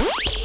Bye.